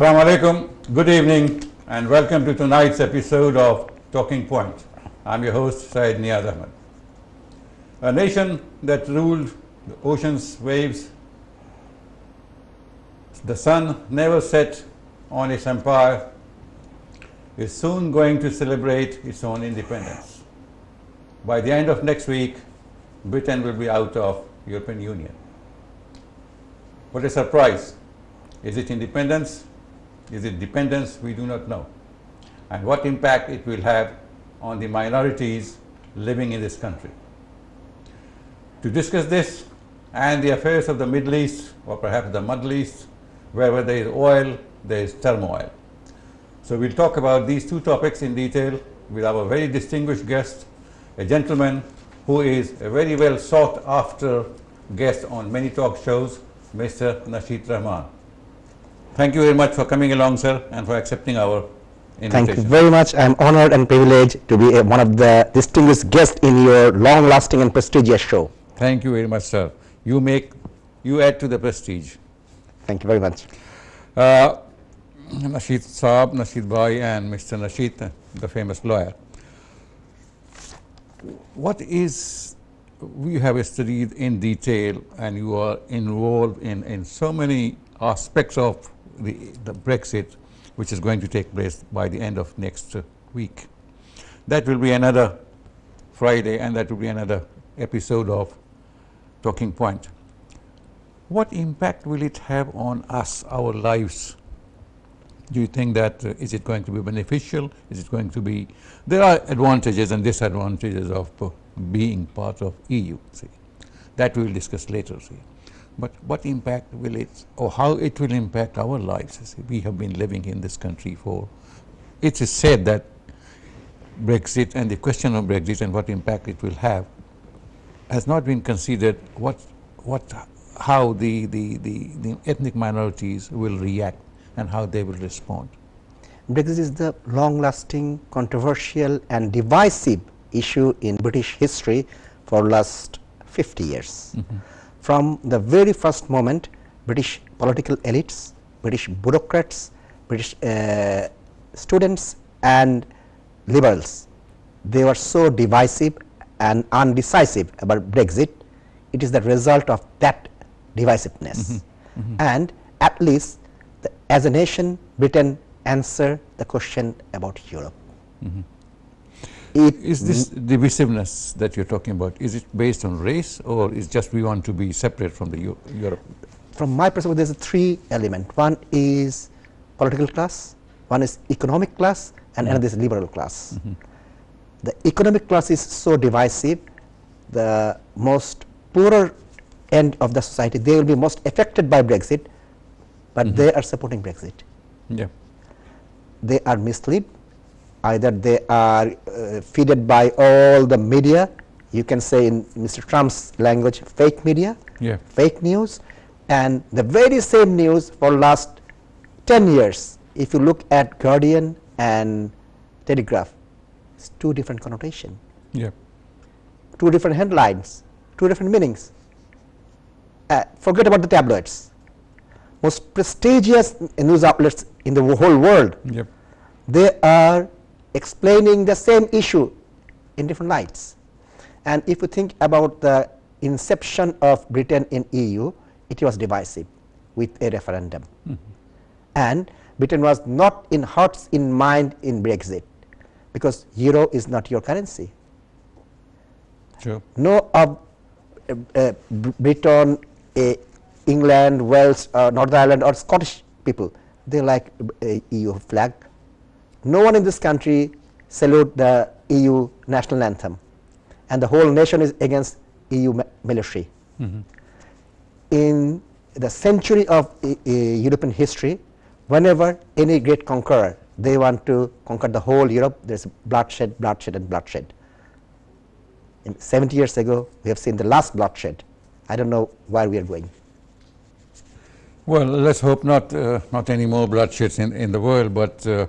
Assalamu alaikum, good evening, and welcome to tonight's episode of Talking Point. I'm your host, Syed Neaz Ahmad. A nation that ruled the ocean's waves, the sun never set on its empire, is soon going to celebrate its own independence. By the end of next week, Britain will be out of European Union. What a surprise! Is it independence? Is it dependence? We do not know. And what impact it will have on the minorities living in this country. To discuss this and the affairs of the Middle East, or perhaps the Middle East, wherever there is oil, there is turmoil. So we'll talk about these two topics in detail with our very distinguished guest, a gentleman who is a very well sought after guest on many talk shows, Mr. Nashit Rahman. Thank you very much for coming along, sir, and for accepting our invitation. Thank you very much. I'm honored and privileged to be a, one of the distinguished guests in your long-lasting and prestigious show. Thank you very much, sir. You make, you add to the prestige. Thank you very much. Uh, Nashit Saab, Nashit Bhai, and Mr. Nashit, the famous lawyer. What is, we have studied in detail, and you are involved in, in so many aspects of the, the Brexit, which is going to take place by the end of next uh, week. That will be another Friday, and that will be another episode of Talking Point. What impact will it have on us, our lives? Do you think that uh, is it going to be beneficial? Is it going to be? There are advantages and disadvantages of uh, being part of EU. See, that we will discuss later. See, but what impact will it, or how it will impact our lives? We have been living in this country for. It is said that Brexit and the question of Brexit and what impact it will have has not been considered. What what how the, the, the, the ethnic minorities will react and how they will respond. Brexit is the long-lasting, controversial and divisive issue in British history for last 50 years. Mm-hmm. From the very first moment, British political elites, British bureaucrats, British uh, students and liberals, they were so divisive and undecisive about Brexit. It is the result of that divisiveness. Mm-hmm. Mm-hmm. And at least the, as a nation, Britain answer the question about Europe. Mm-hmm. It Is this divisiveness that you're talking about, is it based on race or is just we want to be separate from the Eu- Europe? from my perspective, there's a three element. One is political class, one is economic class, and mm-hmm. another is liberal class. Mm-hmm. The economic class is so divisive, the most poorer end of the society, they will be most affected by Brexit, but mm-hmm. they are supporting Brexit. Yeah. They are misled, either they are uh, feeded by all the media, you can say in Mr. Trump's language, fake media, Yeah. fake news and the very same news for last 10 years if you look at guardian and telegraph it's two different connotation Yeah. two different headlines two different meanings uh, forget about the tabloids most prestigious news outlets in the whole world Yep. they are explaining the same issue in different lights. And if you think about the inception of Britain in EU, it was divisive with a referendum. And Britain was not in hearts in mind in Brexit because euro is not your currency. Sure. No of uh, uh, Britain, uh, England, Wales, uh, Northern Ireland or Scottish people, they like uh, EU flag. No one in this country salute the EU national anthem and the whole nation is against EU mi- military. In the century of uh, uh, European history, whenever any great conqueror, they want to conquer the whole Europe, there's bloodshed, bloodshed and bloodshed. In 70 years ago, we have seen the last bloodshed. I don't know where we are going. Well, let's hope not, uh, not any more bloodsheds in, in the world, but uh,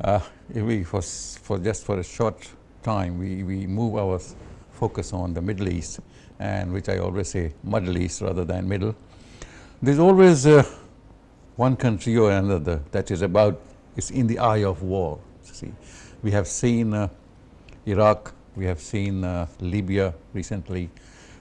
uh, if we, for, for just for a short time, we, we move our focus on the Middle East, and which I always say Middle East rather than Middle. There's always uh, one country or another that is about, is in the eye of war. See, we have seen uh, Iraq, we have seen uh, Libya recently.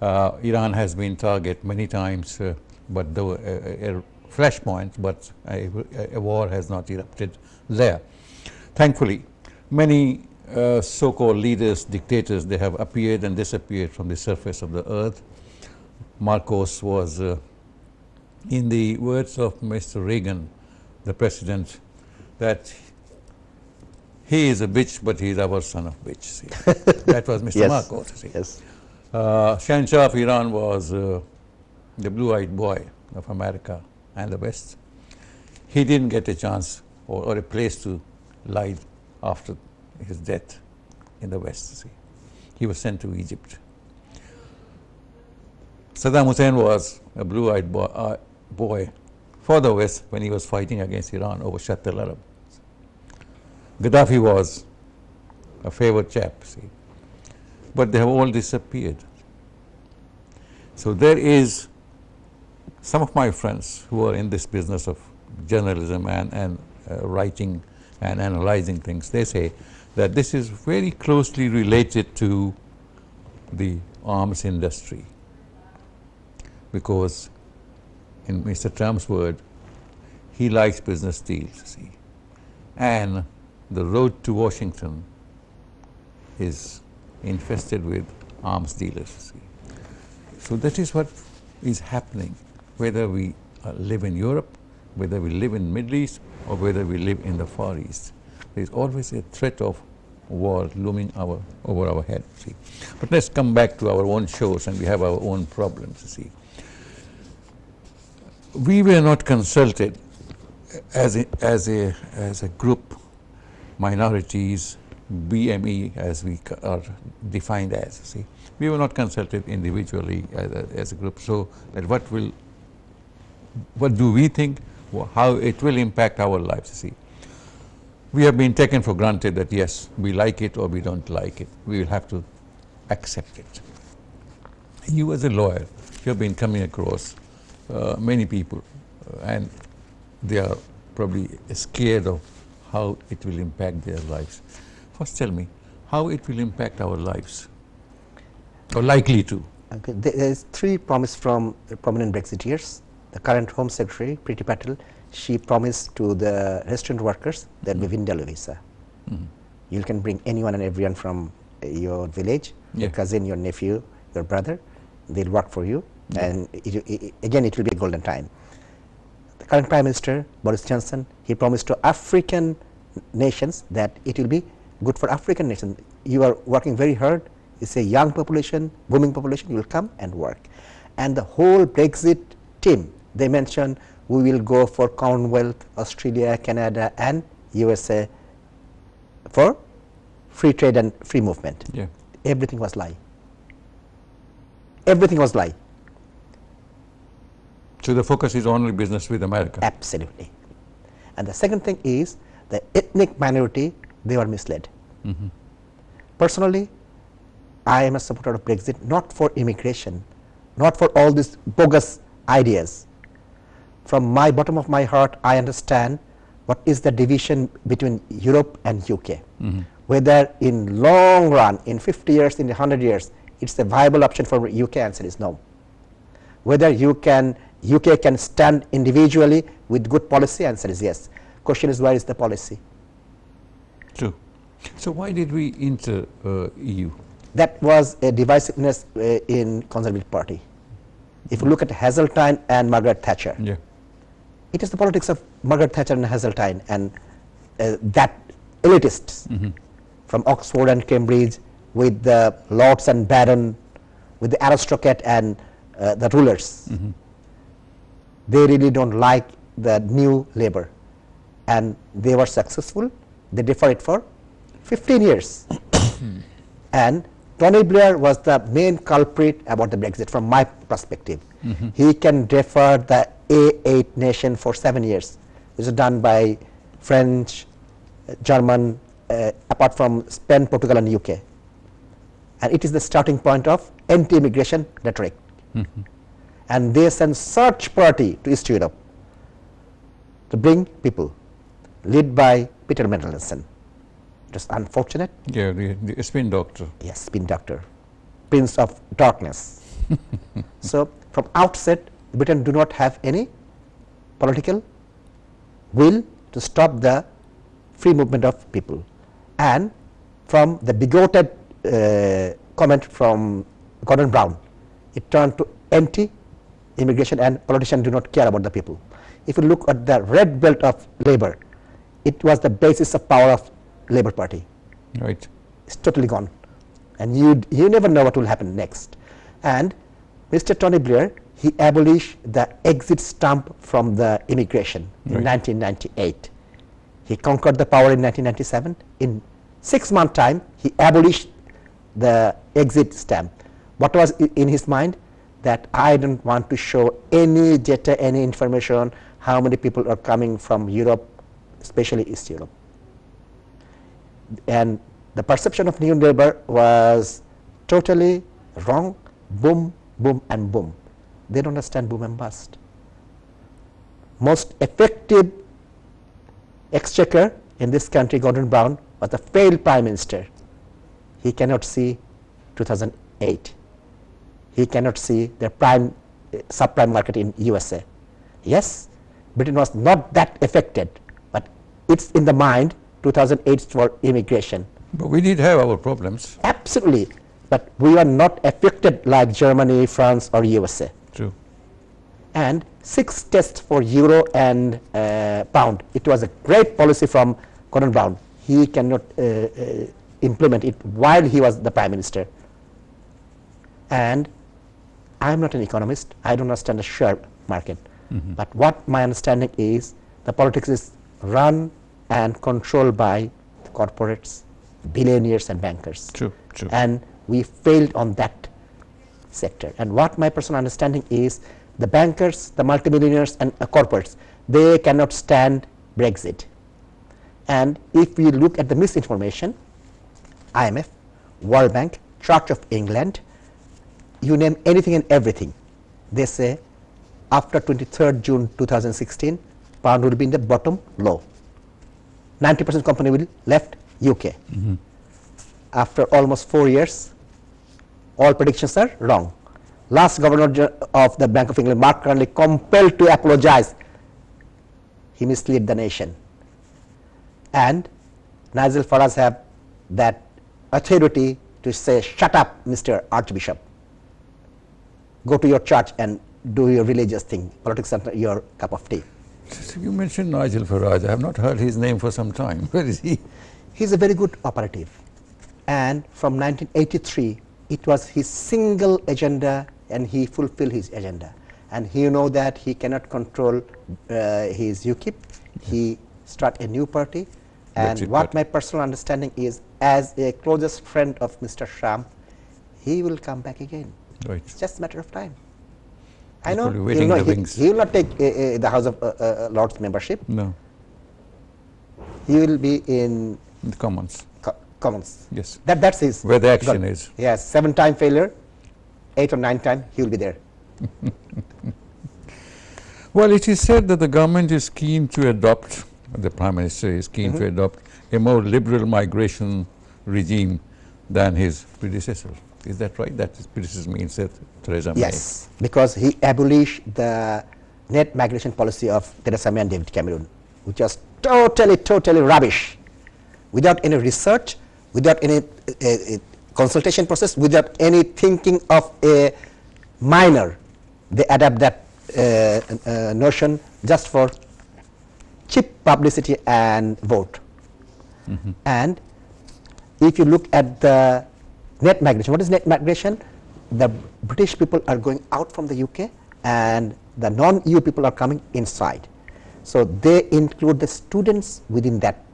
Uh, Iran has been target many times, uh, but though a, a flashpoint, but a, a, war has not erupted there. Thankfully, many uh, so-called leaders, dictators, they have appeared and disappeared from the surface of the earth. Marcos was, uh, in the words of Mr. Reagan, the president, that he is a bitch, but he is our son of bitch. See. that was Mr. Yes. Marcos. See. Yes. Uh, of Iran was uh, the blue-eyed boy of America and the West. He didn't get a chance or, or a place to lie after his death in the West. Sea. He was sent to Egypt. Saddam Hussein was a blue-eyed boy, uh, boy for the West when he was fighting against Iran over Shatt al-Arab. Gaddafi was a favored chap, see. But they have all disappeared. So there is some of my friends who are in this business of journalism and, and uh, writing and analyzing things, they say that this is very closely related to the arms industry because in Mr. Trump's word, he likes business deals, see. And the road to Washington is infested with arms dealers, see. So that is what is happening, whether we uh, live in Europe, whether we live in Middle East, or whether we live in the Far East. There is always a threat of war looming our, over our head, see. But let's come back to our own shores and we have our own problems, see we were not consulted as a, as a, as a group, minorities, BME as we are defined as, see. We were not consulted individually as a, as a group, so that what will, what do we think, how it will impact our lives, see. We have been taken for granted that yes, we like it or we don't like it. We will have to accept it. You as a lawyer, you have been coming across uh, many people uh, and they are probably scared of how it will impact their lives. First tell me, how it will impact our lives or likely to? Okay. There is three promise from prominent Brexiteers. The current Home Secretary, Priti Patel, she promised to the restaurant workers that mm -hmm. Vivindalo visa. Mm -hmm. You can bring anyone and everyone from your village, yeah. your cousin, your nephew, your brother, they'll work for you yeah. and it, it, again it will be a golden time. The current Prime Minister Boris Johnson he promised to African nations that it will be good for African nations. You are working very hard, it's a young population, booming population, you will come and work. And the whole Brexit team, they mentioned we will go for Commonwealth, Australia, Canada and USA for free trade and free movement. Yeah. Everything was lie. Everything was lie. So the focus is only business with America? Absolutely. And the second thing is the ethnic minority, they were misled. Mm -hmm. Personally, I am a supporter of Brexit not for immigration, not for all these bogus ideas. From my bottom of my heart, I understand what is the division between Europe and UK. Mm -hmm. Whether in long run, in 50 years, in 100 years, it's a viable option for UK, answer is no. Whether you can UK can stand individually with good policy? Answer is yes. Question is where is the policy? True. So why did we enter uh, EU? That was a divisiveness uh, in Conservative Party. If you look at Heseltine and Margaret Thatcher, yeah. It is the politics of Margaret Thatcher and Heseltine and uh, that elitists mm -hmm. from Oxford and Cambridge with the lords and baron, with the aristocrat and uh, the rulers. Mm -hmm they really don't like the new labor and they were successful they deferred it for 15 years and Tony Blair was the main culprit about the Brexit from my perspective. Mm -hmm. He can defer the A8 nation for seven years. This is done by French, German, uh, apart from Spain, Portugal and UK. And it is the starting point of anti-immigration rhetoric. Mm -hmm and they send search party to East Europe. to bring people led by Peter Mandelson. It was unfortunate, Yeah, the, the spin doctor. yes, spin doctor, prince of darkness. so, from outset Britain do not have any political will to stop the free movement of people and from the bigoted uh, comment from Gordon Brown, it turned to anti immigration and politicians do not care about the people. If you look at the red belt of labor, it was the basis of power of Labour Party. Right. It's totally gone, and you you never know what will happen next. And Mr. Tony Blair, he abolished the exit stamp from the immigration in 1998. He conquered the power in 1997. In six month time, he abolished the exit stamp. What was in his mind? That I don't want to show any data, any information, how many people are coming from Europe, especially East Europe. And the perception of New was totally wrong, boom, boom and boom. They don't understand boom and bust. Most effective exchequer in this country, Gordon Brown, was a failed prime minister. He cannot see 2008. He cannot see the prime uh, subprime market in USA. Yes, Britain was not that affected, but it's in the mind 2008 for immigration. But we did have our problems. Absolutely, but we are not affected like Germany, France, or USA True. and six tests for euro and uh, pound. It was a great policy from Gordon Brown. He cannot uh, uh, implement it while he was the prime minister. And I am not an economist. I don't understand the share market. But what my understanding is, the politics is run and controlled by the corporates, billionaires, and bankers True. True. and we failed on that sector. And what my personal understanding is the bankers, the multimillionaires and uh, corporates, they cannot stand Brexit. And if we look at the misinformation, IMF, World Bank, Church of England, you name anything and everything, they say after 23rd June 2016, pound will be in the bottom low. 90% company will left UK after almost four years, all predictions are wrong. Last governor of the Bank of England, Mark Carney, compelled to apologize. He misled the nation. And Nigel Farage have that authority to say, shut up, Mr. Archbishop. Go to your church and do your religious thing. Politics is your cup of tea. You mentioned Nigel Farage. I have not heard his name for some time. Where is he? He is a very good operative. And from 1983, it was his single agenda and he fulfilled his agenda. And he know that he cannot control uh, his UKIP. He start a new party. And Brexit what party. my personal understanding is, as a closest friend of Mr. Sham, he will come back again. Right. It's just a matter of time. I know in not, he, he will not take uh, uh, the House of uh, uh, Lords membership. No. He will be in The Commons. Co- Commons. Yes. That that's his Where the action God. is. Yes, seven time failure, eight or nine time he will be there. Well, it is said that the government is keen to adopt, the Prime Minister is keen Mm-hmm. to adopt a more liberal migration regime than his predecessor. Is that right? That his predecessor means that Theresa May. Yes, because he abolished the net migration policy of Theresa May and David Cameron, which was totally, totally rubbish, without any research, without any uh, consultation process, without any thinking of a minor. They adapt that uh, uh, notion just for cheap publicity and vote. And if you look at the net migration, what is net migration? The British people are going out from the UK and the non-EU people are coming inside. So they include the students within that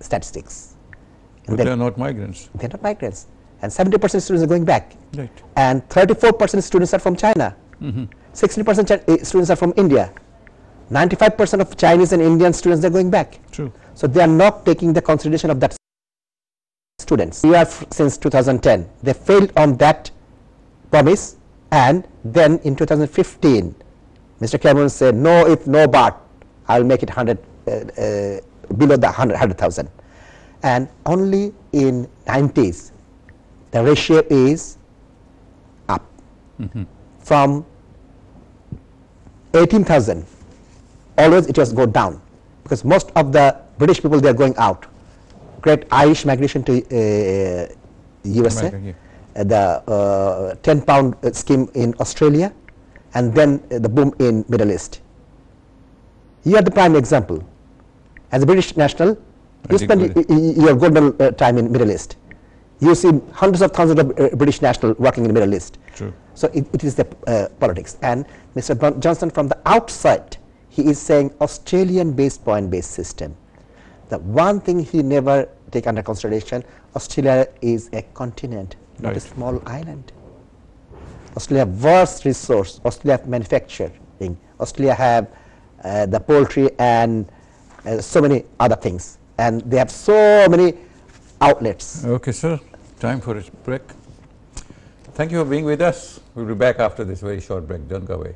statistics. But they are not migrants. they're not migrants. And 70% students are going back. Right. And 34% students are from China. 60% Chi- eh, students are from India. 95% of Chinese and Indian students are going back. True. So they are not taking the consideration of that students. We are since 2010. They failed on that promise, and then in 2015, Mr. Cameron said, "No if, no but." I will make it 100 uh, uh, below the 100 100,000 and only in 90s the ratio is up from 18,000 always it was go down because most of the British people they are going out great Irish migration to uh, USA America, yeah. uh, the uh, 10 pound uh, scheme in Australia and then uh, the boom in Middle East. You are the prime example. As a British national, you spend we- y- y- your golden uh, time in Middle East. You see hundreds of thousands of uh, British nationals working in the Middle East. True. So it, it is the uh, politics. And Mr. Johnson from the outside, he is saying Australian-based point-based system. The one thing he never take under consideration, Australia is a continent, not a small island. Australia have vast resource. Australia have manufacturing. Australia have uh, the poultry and uh, so many other things. And they have so many outlets. Okay, sir. Time for a break. Thank you for being with us. We'll be back after this very short break. Don't go away.